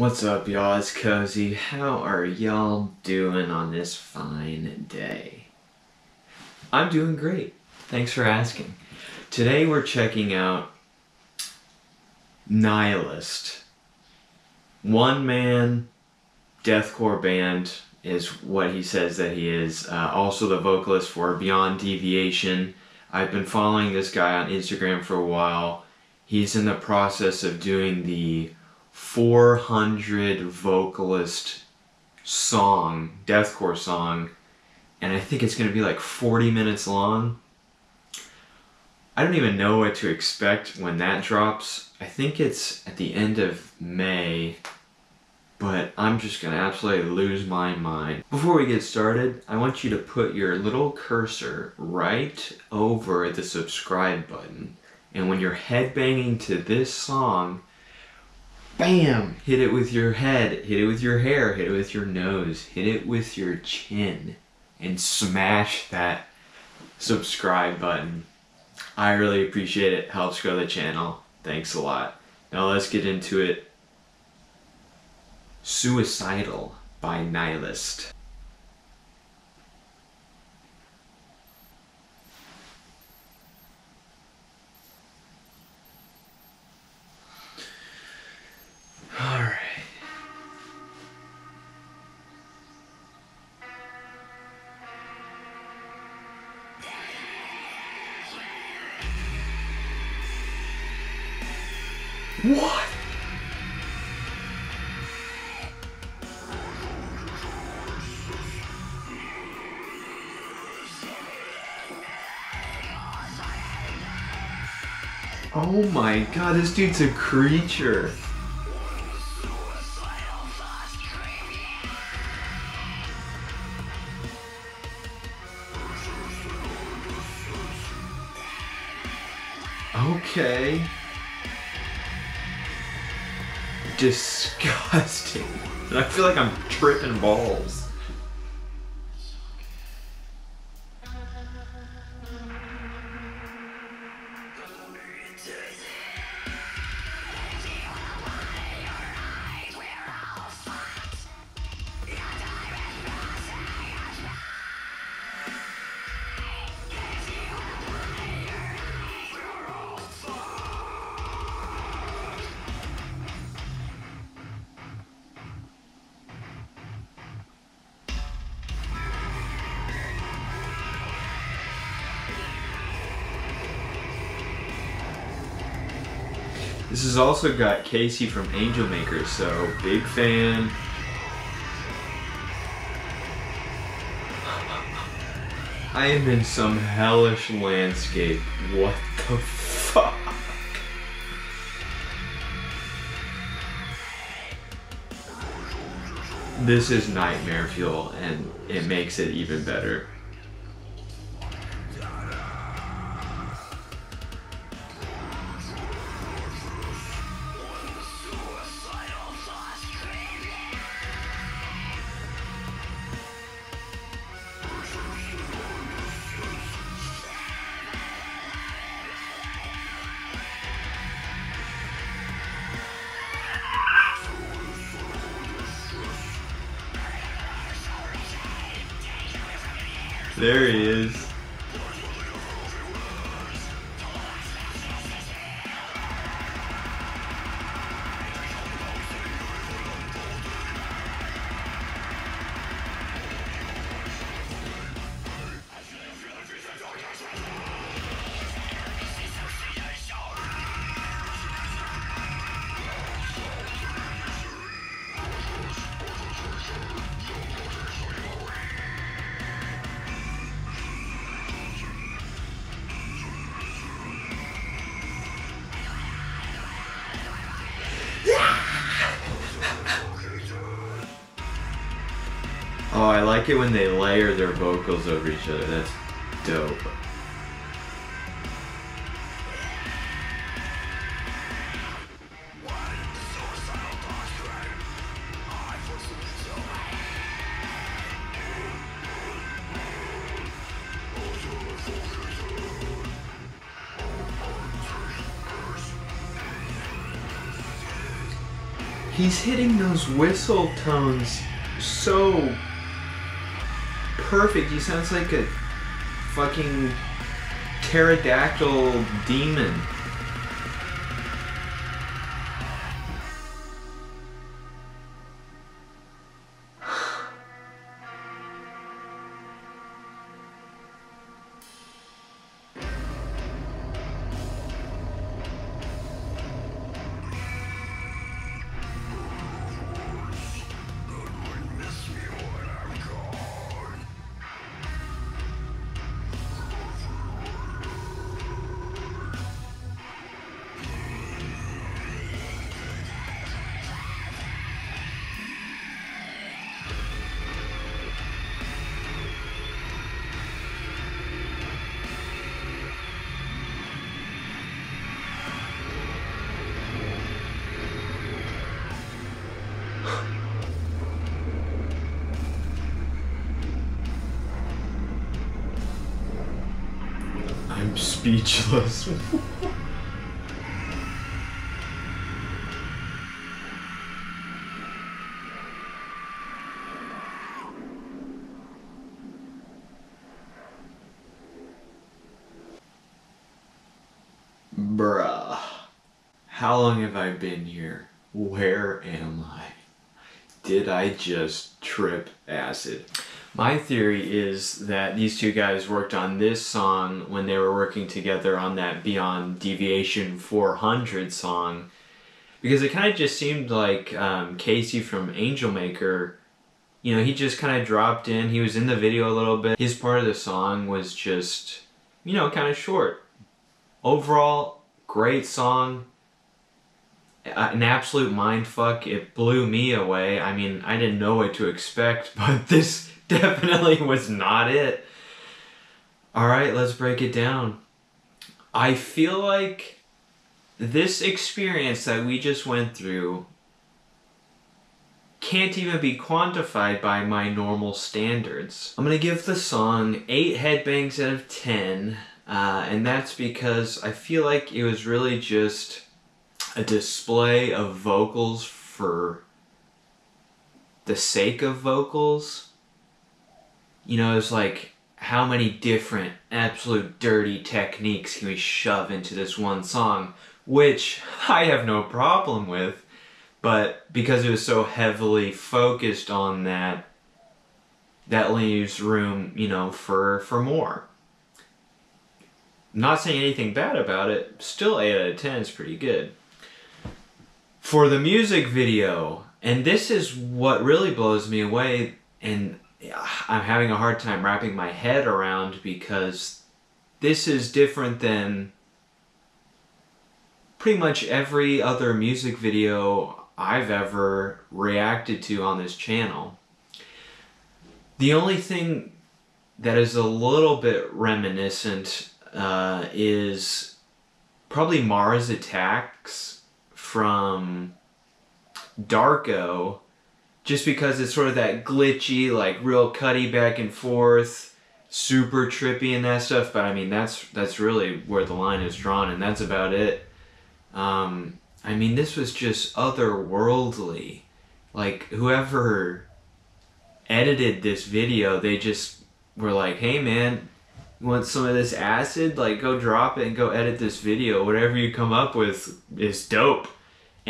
What's up, y'all? It's Cozy. How are y'all doing on this fine day? I'm doing great. Thanks for asking. Today we're checking out Nylist. One man deathcore band is what he says that he is. Uh, also the vocalist for Beyond Deviation. I've been following this guy on Instagram for a while. He's in the process of doing the 400 vocalist song, deathcore song, and I think it's going to be like 40 minutes long. I don't even know what to expect when that drops. I think it's at the end of May, but I'm just going to absolutely lose my mind. Before we get started, I want you to put your little cursor right over the subscribe button. And when you're headbanging to this song, bam, hit it with your head, hit it with your hair, hit it with your nose, hit it with your chin, and smash that subscribe button. I really appreciate it. Helps grow the channel. Thanks a lot. Now let's get into it. Suicidal by Nylist. What? Oh my god, this dude's a creature. Disgusting. I feel like I'm tripping balls. This has also got Casey from Angelmaker, so big fan. I am in some hellish landscape. What the fuck? This is nightmare fuel, and it makes it even better. There he is. Oh, I like it when they layer their vocals over each other. That's dope. He's hitting those whistle tones so perfect. He sounds like a fucking pterodactyl demon. I'm speechless. Bruh. How long have I been here? Where am I? Did I just trip acid? My theory is that these two guys worked on this song when they were working together on that Beyond Deviation 400 song because it kind of just seemed like um, Casey from Angelmaker, you know, he just kind of dropped in. He was in the video a little bit. His part of the song was just, you know, kind of short. Overall, great song. An absolute mind fuck. It blew me away. I mean, I didn't know what to expect, but this definitely was not it. Alright, let's break it down. I feel like this experience that we just went through can't even be quantified by my normal standards. I'm gonna give the song 8 headbangs out of 10, uh, and that's because I feel like it was really just a display of vocals for the sake of vocals. You know, it's like how many different absolute dirty techniques can we shove into this one song which I have no problem with, but because it was so heavily focused on that, that leaves room, you know, for for more. Not saying anything bad about it, still 8 out of 10 is pretty good. For the music video, and this is what really blows me away, and I'm having a hard time wrapping my head around because this is different than pretty much every other music video I've ever reacted to on this channel. The only thing that is a little bit reminiscent uh, is probably Mars Attacks from Darko, just because it's sort of that glitchy, like real cutty back and forth, super trippy and that stuff. But I mean, that's that's really where the line is drawn, and that's about it. Um, I mean, this was just otherworldly. Like, whoever edited this video, they just were like, hey man, want some of this acid? Like, go drop it and go edit this video. Whatever you come up with is dope.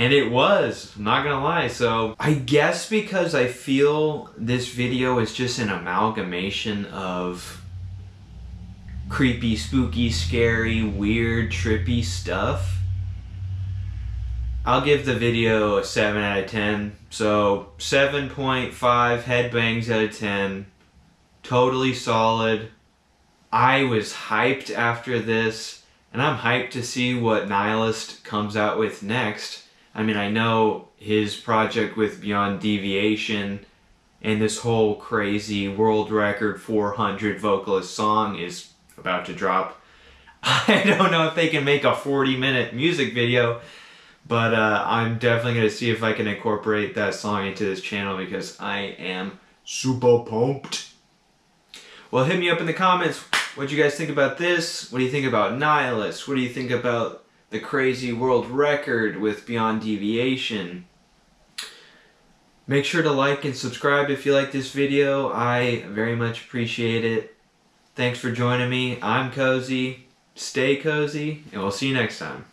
And it was, not gonna lie. So, I guess because I feel this video is just an amalgamation of creepy, spooky, scary, weird, trippy stuff I'll give the video a 7 out of 10. So 7.5 headbangs out of 10. Totally solid. I was hyped after this, and I'm hyped to see what Nylist comes out with next. I mean, I know his project with Beyond Deviation and this whole crazy world record 400 vocalist song is about to drop. I don't know if they can make a 40 minute music video but uh, I'm definitely going to see if I can incorporate that song into this channel because I am super pumped. Well, hit me up in the comments. What do you guys think about this? What do you think about Nylist? What do you think about the crazy world record with Beyond Deviation? Make sure to like and subscribe if you like this video. I very much appreciate it. Thanks for joining me. I'm Cozy. Stay cozy, and we'll see you next time.